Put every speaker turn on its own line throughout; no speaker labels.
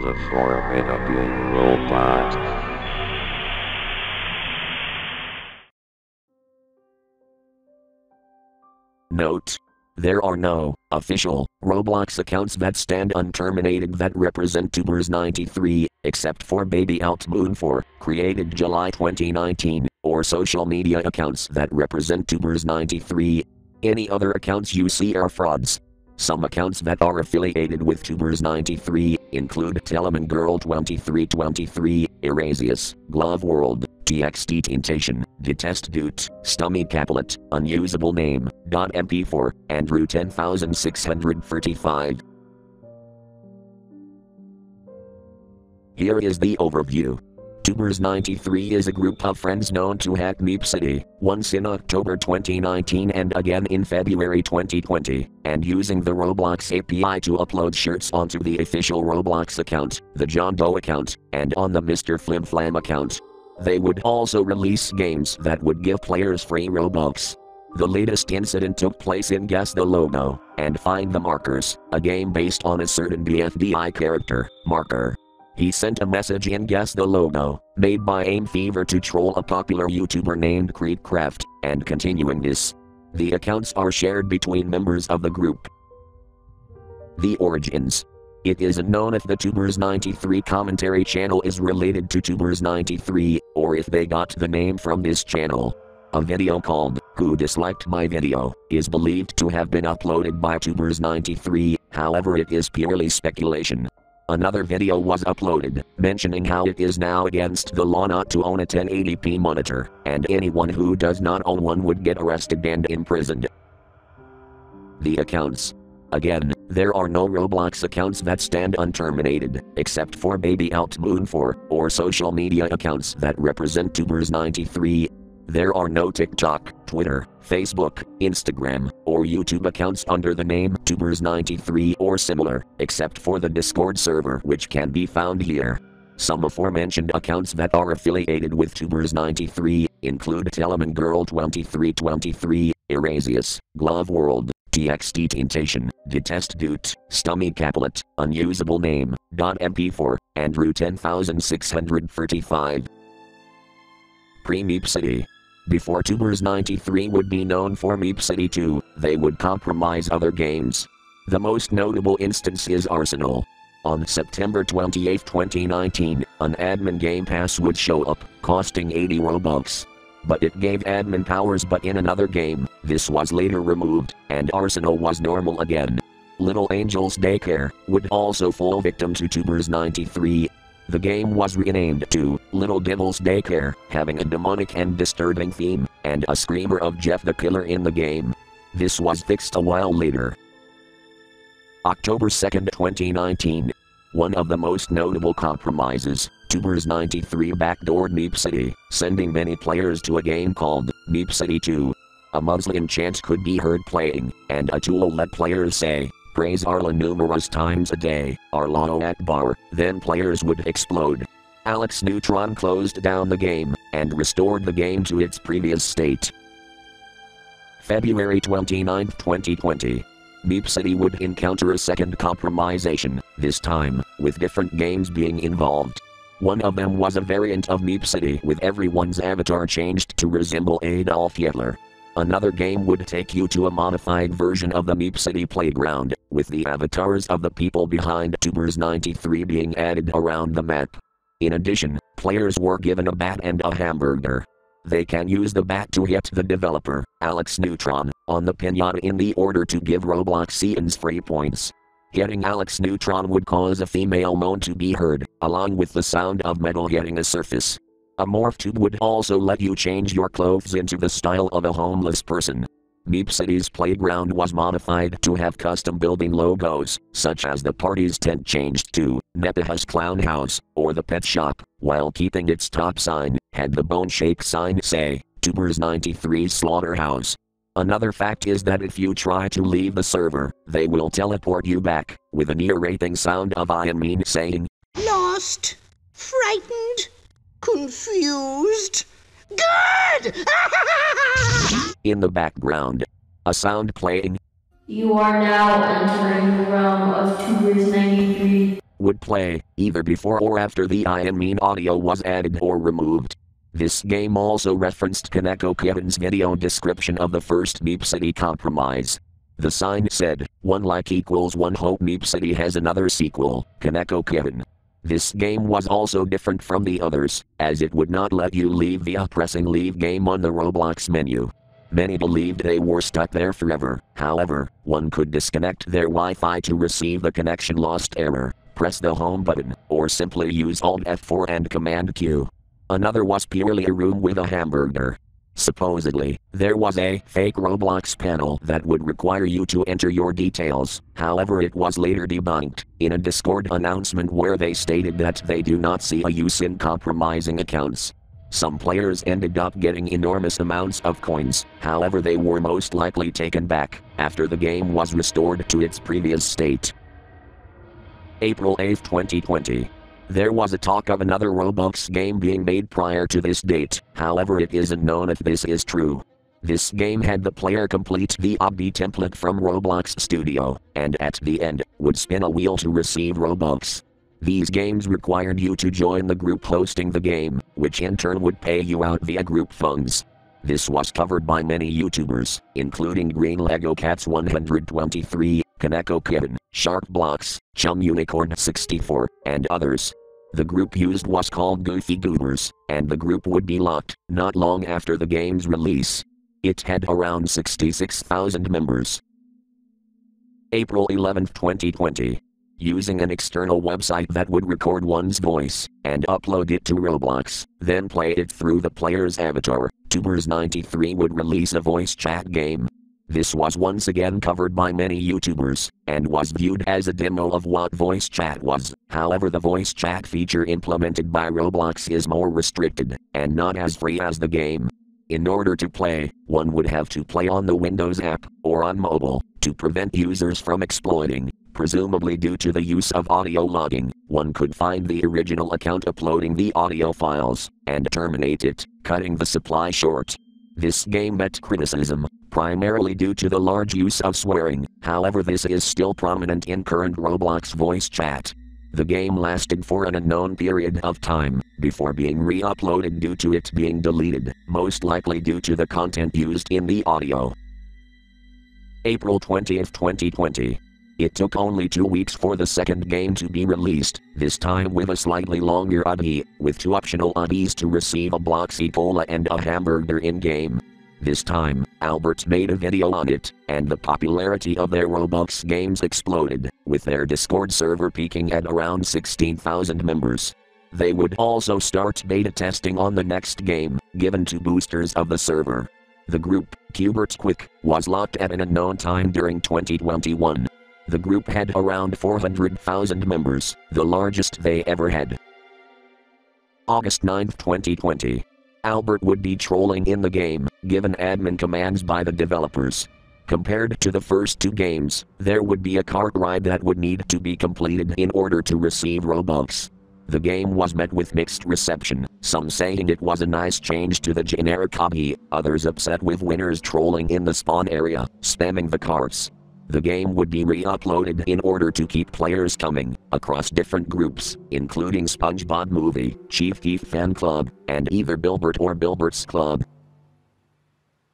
The formidable robot.
Note. There are no official Roblox accounts that stand unterminated that represent Tubers 93, except for Baby Out Moon 4, created July 2019, or social media accounts that represent Tubers 93. Any other accounts you see are frauds. Some accounts that are affiliated with Tubers 93 include Telemann Girl 2323, Erasius, Glove World, TXT Temptation, Detest Doot, Stummy Capulet, Unusable Name, MP4, Andrew 10635. Here is the overview. Tubers 93 is a group of friends known to hack Meep City, once in October 2019 and again in February 2020, and using the Roblox API to upload shirts onto the official Roblox account, the John Doe account, and on the Mr. Flim Flam account. They would also release games that would give players free Robux. The latest incident took place in Guess the Logo and Find the Markers, a game based on a certain BFDI character, Marker. He sent a message in Guess the Logo, made by Aim Fever to troll a popular YouTuber named KreekCraft, and continuing this. The accounts are shared between members of the group. The origins. It isn't known if the Tubers 93 commentary channel is related to Tubers 93, or if they got the name from this channel. A video called Who Disliked My Video is believed to have been uploaded by Tubers 93, however, it is purely speculation. Another video was uploaded, mentioning how it is now against the law not to own a 1080p monitor, and anyone who does not own one would get arrested and imprisoned. The accounts. Again, there are no Roblox accounts that stand unterminated, except for Baby Out Moon 4, or social media accounts that represent Tubers 93. There are no TikTok, Twitter, Facebook, Instagram, or YouTube accounts under the name Tubers93 or similar, except for the Discord server which can be found here. Some aforementioned accounts that are affiliated with Tubers93 include Telemann Girl 2323, Erasius, Glove World, TXT Temptation, Detest Doot, Stummy Capulet, Unusable Name, .mp4, Andrew 10635. Pre-Meep City. Before Tubers 93 would be known for Meep City 2, they would compromise other games. The most notable instance is Arsenal. On September 28, 2019, an admin game pass would show up, costing 80 Robux. But it gave admin powers but in another game, this was later removed, and Arsenal was normal again. Little Angels Daycare would also fall victim to Tubers 93, the game was renamed to Little Devil's Daycare, having a demonic and disturbing theme, and a screamer of Jeff the Killer in the game. This was fixed a while later. October 2, 2019. One of the most notable compromises, Tubers 93 backdoored Meep City, sending many players to a game called Meep City 2. A Muslim chant could be heard playing, and a tool let players say, praise Allah numerous times a day, Allahu Akbar, then players would explode. Alex Newtron closed down the game and restored the game to its previous state. February 29, 2020. Meep City would encounter a second compromisation, this time, with different games being involved. One of them was a variant of Meep City with everyone's avatar changed to resemble Adolf Hitler. Another game would take you to a modified version of the Meep City playground, with the avatars of the people behind Tubers 93 being added around the map. In addition, players were given a bat and a hamburger. They can use the bat to hit the developer, Alex Newtron, on the pinata in the order to give Robloxians free points. Hitting Alex Newtron would cause a female moan to be heard, along with the sound of metal hitting a surface. A morph tube would also let you change your clothes into the style of a homeless person. Meep City's playground was modified to have custom building logos, such as the party's tent changed to Nepaha's Clown House, or the pet shop, while keeping its top sign, had the bone shaped sign say, Tubers 93 Slaughterhouse. Another fact is that if you try to leave the server, they will teleport you back, with an ear raping sound of I am mean saying,
Lost, frightened, confused. Good!
in the background. A sound playing,
You are now entering the realm of Tubers 93.
Play, either before or after the I am mean audio was added or removed. This game also referenced KonekoKitten's video description of the first Meep City compromise. The sign said, one like equals one hope Meep City has another sequel, KonekoKitten. This game was also different from the others, as it would not let you leave via pressing leave game on the Roblox menu. Many believed they were stuck there forever, however, one could disconnect their Wi Fi to receive the connection lost error, press the home button, or simply use Alt F4 and Command Q. Another was purely a room with a hamburger. Supposedly, there was a fake Roblox panel that would require you to enter your details, however, it was later debunked in a Discord announcement where they stated that they do not see a use in compromising accounts. Some players ended up getting enormous amounts of coins, however, they were most likely taken back after the game was restored to its previous state. April 8, 2020. There was a talk of another Roblox game being made prior to this date, however, it isn't known if this is true. This game had the player complete the obby template from Roblox Studio, and at the end, would spin a wheel to receive Robux. These games required you to join the group hosting the game, which in turn would pay you out via group funds. This was covered by many YouTubers, including Green Lego Cats 123, KonekoKitten, SharkBlox, Chum Unicorn 64, and others. The group used was called Goofy Goobers, and the group would be locked not long after the game's release. It had around 66,000 members. April 11, 2020. Using an external website that would record one's voice and upload it to Roblox, then play it through the player's avatar, Tubers93 would release a voice chat game this was once again covered by many YouTubers, and was viewed as a demo of what voice chat was. However, the voice chat feature implemented by Roblox is more restricted, and not as free as the game. In order to play, one would have to play on the Windows app, or on mobile, to prevent users from exploiting. Presumably due to the use of audio logging, one could find the original account uploading the audio files, and terminate it, cutting the supply short. This game met criticism, primarily due to the large use of swearing, however, this is still prominent in current Roblox voice chat. The game lasted for an unknown period of time before being re uploaded due to it being deleted, most likely due to the content used in the audio. April 20, 2020. It took only two weeks for the second game to be released, this time with a slightly longer obby, with two optional obbies to receive a Bloxy Cola and a hamburger in game. This time, Albert made a video on it, and the popularity of their Roblox games exploded, with their Discord server peaking at around 16,000 members. They would also start beta testing on the next game, given to boosters of the server. The group, Cubert Quick, was locked at an unknown time during 2021. The group had around 400,000 members, the largest they ever had. August 9, 2020. Albert would be trolling in the game, given admin commands by the developers. Compared to the first two games, there would be a cart ride that would need to be completed in order to receive Robux. The game was met with mixed reception, some saying it was a nice change to the generic obby, others upset with winners trolling in the spawn area, spamming the carts. The game would be re uploaded in order to keep players coming across different groups, including SpongeBob Movie, Chief Keef Fan Club, and either Bilbert or Bilbert's Club.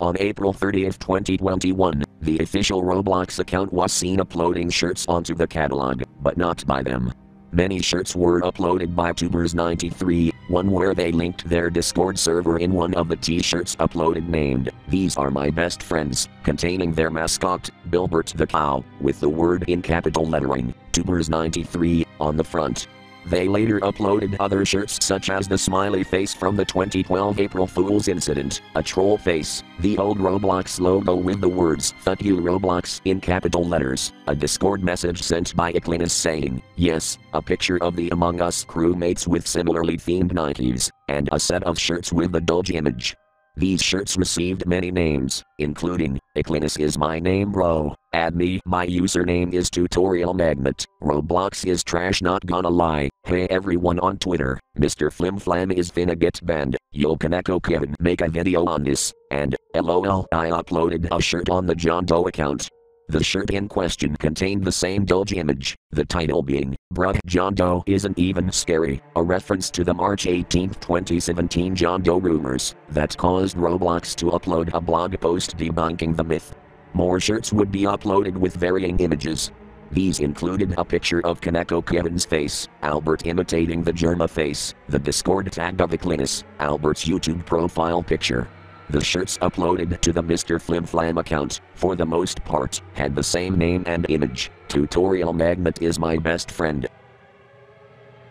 On April 30, 2021, the official Roblox account was seen uploading shirts onto the catalog, but not by them. Many shirts were uploaded by Tubers93, one where they linked their Discord server in one of the t shirts uploaded named, These Are My Best Friends, containing their mascot, Bilbert the Cow, with the word in capital lettering, Tubers93, on the front. They later uploaded other shirts such as the smiley face from the 2012 April Fool's incident, a troll face, the old Roblox logo with the words Fuck you Roblox in capital letters, a Discord message sent by Eclinus saying, yes, a picture of the Among Us crewmates with similarly themed Nikes, and a set of shirts with the Doge image. These shirts received many names, including, Eclinus is my name bro, add me, my username is Tutorial Magnet, Roblox is trash not gonna lie, hey everyone on Twitter, Mr. Flimflam is finna get banned, you'll KonekoKitten make a video on this, and, lol I uploaded a shirt on the John Doe account. The shirt in question contained the same Doge image, the title being, Bruh, John Doe isn't even scary, a reference to the March 18, 2017 John Doe rumors that caused Roblox to upload a blog post debunking the myth. More shirts would be uploaded with varying images. These included a picture of KonekoKitten's face, Albert imitating the Germa face, the Discord tag of Eclinus, Albert's YouTube profile picture. The shirts uploaded to the Mr. Flimflam account, for the most part, had the same name and image. Tutorial Magnet is my best friend.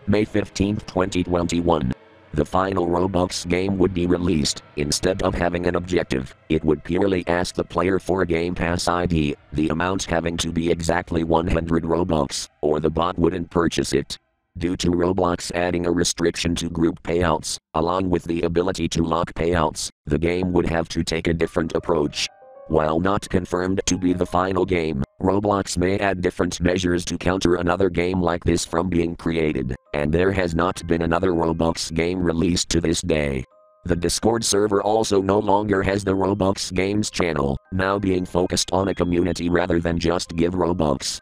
May 15, 2021. The final Roblox game would be released. Instead of having an objective, it would purely ask the player for a Game Pass ID, the amount having to be exactly 100 Robux, or the bot wouldn't purchase it. Due to Roblox adding a restriction to group payouts, along with the ability to lock payouts, the game would have to take a different approach. While not confirmed to be the final game, Roblox may add different measures to counter another game like this from being created, and there has not been another Roblox game released to this day. The Discord server also no longer has the Roblox Games channel, now being focused on a community rather than just give Robux.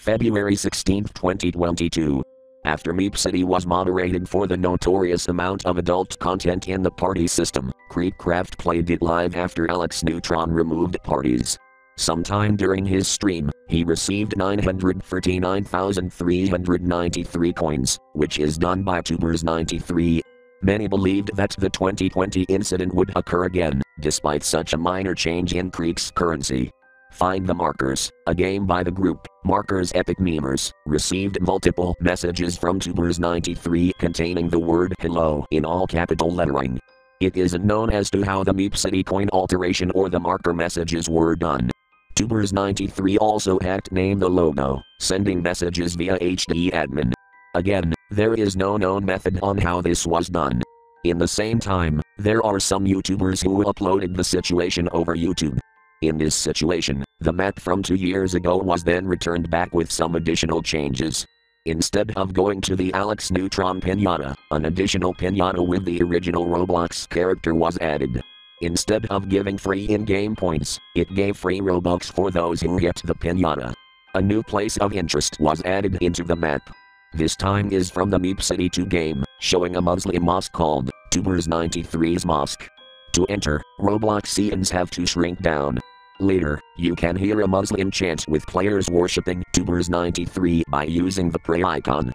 February 16, 2022. After Meep City was moderated for the notorious amount of adult content in the party system, KreekCraft played it live after Alex Newtron removed parties. Sometime during his stream, he received 939,393 coins, which is done by Tubers 93. Many believed that the 2020 incident would occur again, despite such a minor change in Kreek's currency. Find the Markers, a game by the group, Markers Epic Memers, received multiple messages from Tubers93 containing the word hello in all capital lettering. It isn't known as to how the Meep City coin alteration or the marker messages were done. Tubers93 also hacked name the logo, sending messages via HD admin. Again, there is no known method on how this was done. In the same time, there are some YouTubers who uploaded the situation over YouTube. In this situation, the map from two years ago was then returned back with some additional changes. Instead of going to the Alex Newtron pinata, an additional pinata with the original Roblox character was added. Instead of giving free in-game points, it gave free Robux for those who hit the pinata. A new place of interest was added into the map. This time is from the Meep City 2 game, showing a Muslim mosque called Tubers 93's Mosque. To enter, Roblox Robloxians have to shrink down, Later, you can hear a Muslim chant with players worshipping Tubers 93 by using the pray icon.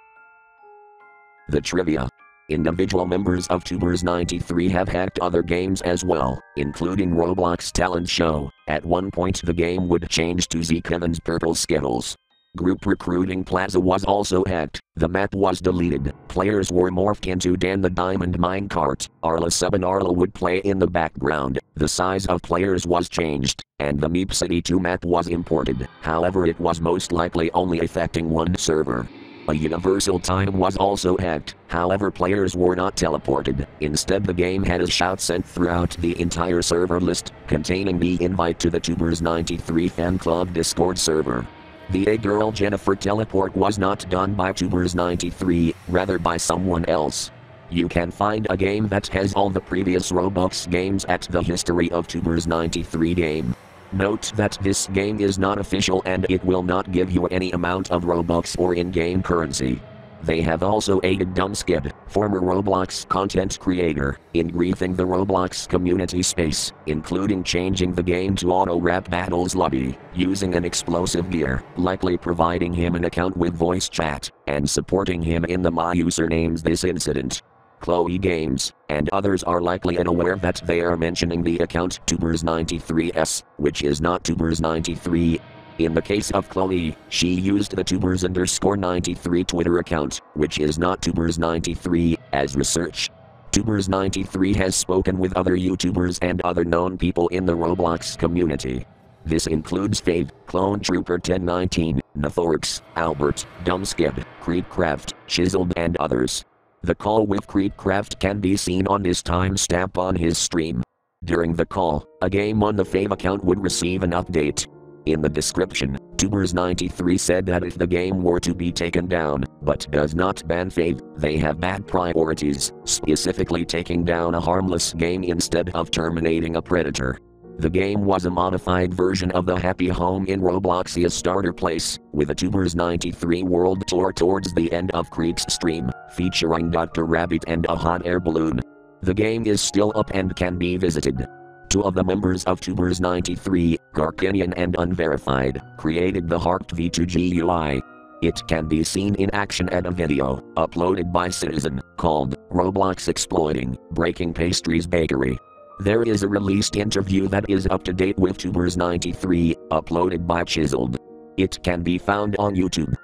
The trivia. Individual members of Tubers 93 have hacked other games as well, including Roblox Talent Show. At one point, the game would change to Z Kevin's Purple Skittles. Group Recruiting Plaza was also hacked, the map was deleted, players were morphed into Dan the Diamond Minecart, Arla 7 Arla would play in the background, the size of players was changed, and the Meep City 2 map was imported, however it was most likely only affecting one server. A universal time was also hacked, however players were not teleported, instead the game had a shout sent throughout the entire server list, containing the invite to the Tubers 93 fan club Discord server. The A girl Jennifer teleport was not done by Tubers 93, rather by someone else. You can find a game that has all the previous Roblox games at the History of Tubers 93 game. Note that this game is not official and it will not give you any amount of Robux or in-game currency. They have also aided Dumbskid, former Roblox content creator, in griefing the Roblox community space, including changing the game to auto rap battles lobby, using an explosive gear, likely providing him an account with voice chat, and supporting him in the My usernames this incident. Chloe Games, and others are likely unaware that they are mentioning the account Tubers93s, which is not Tubers93, in the case of Chloe, she used the tubers underscore 93 Twitter account, which is not tubers 93, as research. Tubers 93 has spoken with other YouTubers and other known people in the Roblox community. This includes Fave, Clone Trooper 1019, Nathorix, Albert, Dumbskid, KreekCraft, Chiseled, and others. The call with KreekCraft can be seen on this timestamp on his stream. During the call, a game on the Fave account would receive an update. In the description, Tubers93 said that if the game were to be taken down, but does not ban Fave, they have bad priorities, specifically taking down a harmless game instead of terminating a predator. The game was a modified version of the Happy Home in Robloxia starter place, with a Tubers 93 world tour towards the end of Kreek's stream, featuring Dr. Rabbit and a hot air balloon. The game is still up and can be visited. Two of the members of Tubers 93, Garkinian and Unverified, created the Heart V2 GUI. It can be seen in action at a video, uploaded by Citizen, called Roblox Exploiting Breaking Pastries Bakery. There is a released interview that is up to date with Tubers 93, uploaded by Chiseled. It can be found on YouTube.